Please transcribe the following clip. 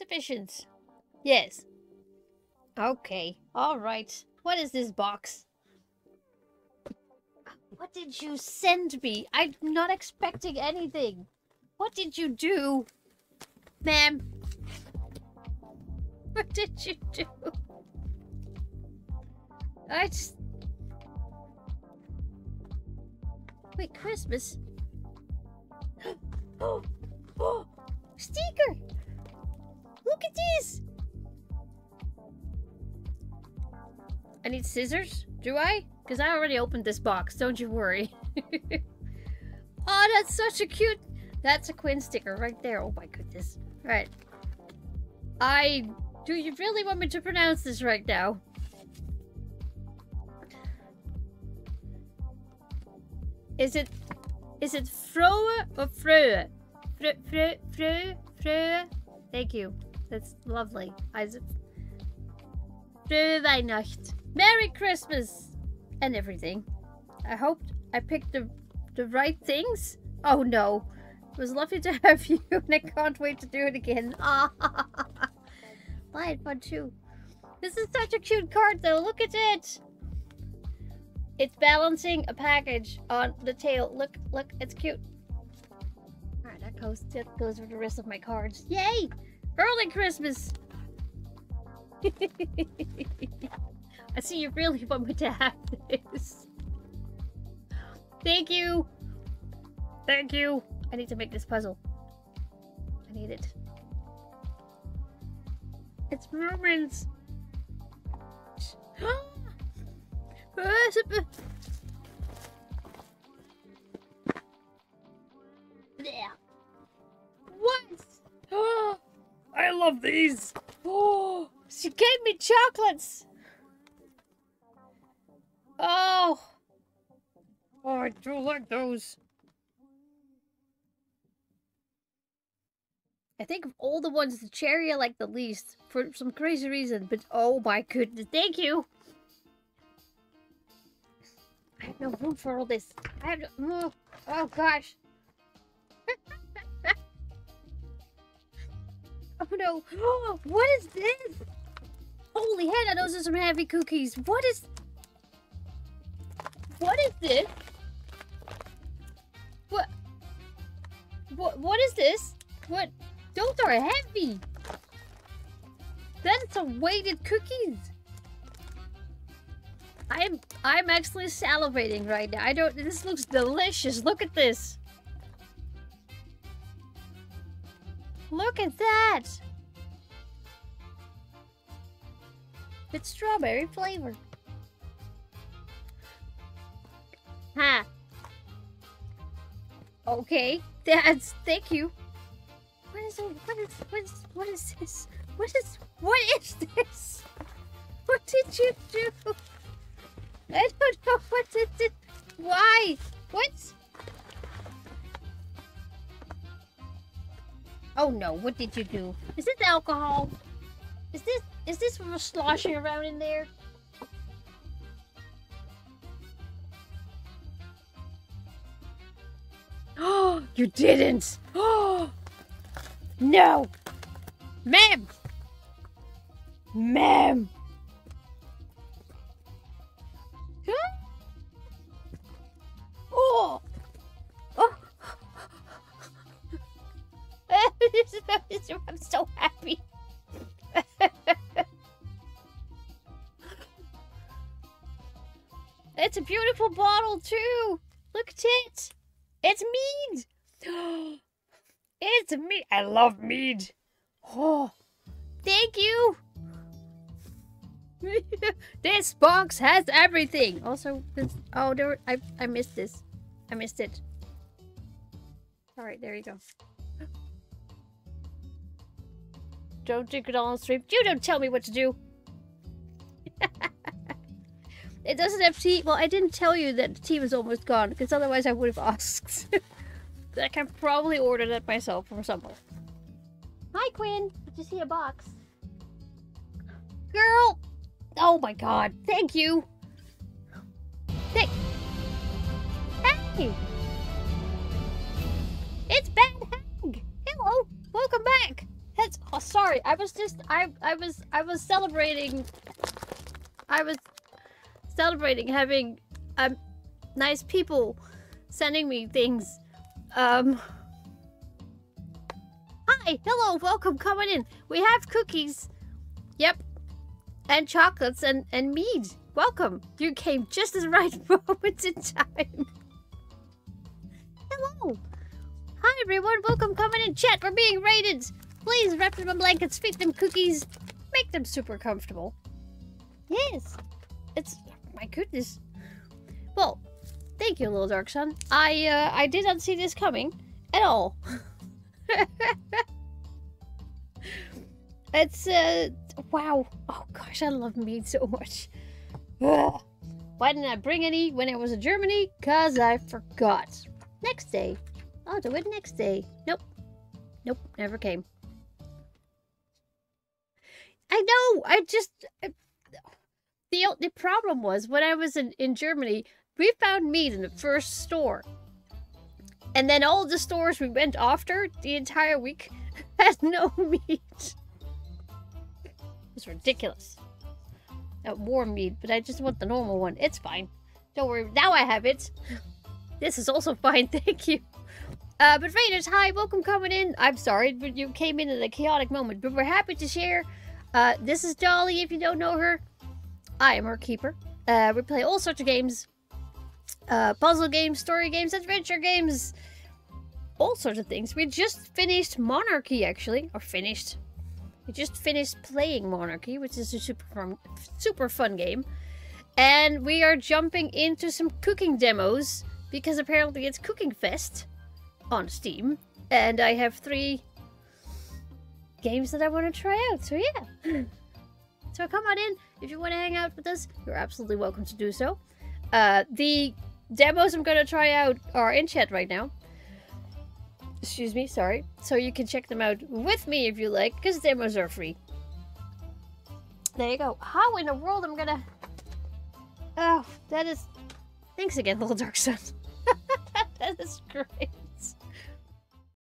Sufficient. Yes. Okay. All right. What is this box? What did you send me? I'm not expecting anything. What did you do? Ma'am. What did you do? I just... Wait, Christmas? oh, oh, sticker! Need scissors? Do I? Because I already opened this box, don't you worry. oh, that's such a cute... That's a Quinn sticker right there. Oh my goodness. Right. I... Do you really want me to pronounce this right now? Is it... Is it Froe or? Frö, Frö, Frö, Frö? Thank you. That's lovely. Isaac. Fröe Weihnacht. Merry Christmas! And everything. I hoped I picked the, the right things. Oh no. It was lovely to have you and I can't wait to do it again. Ah, I had fun too. This is such a cute card though. Look at it. It's balancing a package on the tail. Look, look, it's cute. Alright, that goes that goes for the rest of my cards. Yay! Early Christmas! I see you really want me to have this. Thank you! Thank you! I need to make this puzzle. I need it. It's Merman's! What? I love these! Oh, she gave me chocolates! I do like those. I think of all the ones, the cherry I like the least for some crazy reason, but oh my goodness, thank you! I have no room for all this. I have no, oh, oh gosh. oh no, oh, what is this? Holy heck, those are some heavy cookies. What is, what is this? What, what is this? What? Those are heavy. That's some weighted cookies. I'm I'm actually salivating right now. I don't this looks delicious. Look at this. Look at that. It's strawberry flavor. Huh. Okay. That's thank you. What is it? What is what is what is this? What is what is this? What did you do? I don't know what to do. Why? What? Oh no, what did you do? Is this alcohol? Is this is this from sloshing around in there? You didn't! Oh, no! Ma'am! Ma'am! Huh? Oh! Oh! I'm so happy. it's a beautiful bottle too. Look at it. It's mead. It's mead. I love mead. Oh, thank you. this box has everything. Also, this, oh, there, I, I missed this. I missed it. All right, there you go. Don't drink it all on stream. You don't tell me what to do. it doesn't have tea. Well, I didn't tell you that the tea was almost gone, because otherwise I would have asked. I can probably order that myself from somewhere. Hi, Quinn. Did you see a box? Girl! Oh my god. Thank you. Thank... Hey! It's Bad Hag! Hello! Welcome back! That's... Oh, sorry. sorry. I was just I I was I was celebrating. I was celebrating having um nice people sending me things. Um. Hi, hello, welcome, coming in. We have cookies. Yep, and chocolates and and mead. Welcome. You came just as right moment in time. Hello. Hi everyone, welcome coming in. Chat, we're being raided. Please wrap them in blankets, feed them cookies, make them super comfortable. Yes. It's my goodness. Well, thank you, little dark sun. I uh I did not see this coming at all. it's uh wow. Oh gosh, I love mead so much. Ugh. Why didn't I bring any when I was in Germany? Cause I forgot. Next day. I'll do it next day. Nope. Nope, never came. I know. I just uh, the the problem was when I was in in Germany, we found mead in the first store, and then all the stores we went after the entire week had no mead. It was ridiculous. That warm mead, but I just want the normal one. It's fine. Don't worry. Now I have it. This is also fine. Thank you. Uh, but Raiders, hi, welcome coming in. I'm sorry, but you came in at a chaotic moment, but we're happy to share. Uh, this is Dolly, if you don't know her. I am her keeper. Uh, we play all sorts of games. Uh, puzzle games, story games, adventure games. All sorts of things. We just finished Monarchy, actually. Or finished. We just finished playing Monarchy, which is a super fun, super fun game. And we are jumping into some cooking demos, because apparently it's Cooking Fest on Steam, and I have three games that I want to try out. So yeah. So come on in if you want to hang out with us. You're absolutely welcome to do so. Uh, the demos I'm going to try out are in chat right now. Excuse me, sorry. So you can check them out with me if you like, because demos are free. There you go. How in the world I'm gonna... Oh, that is... Thanks again, Little Dark Sun. that is great.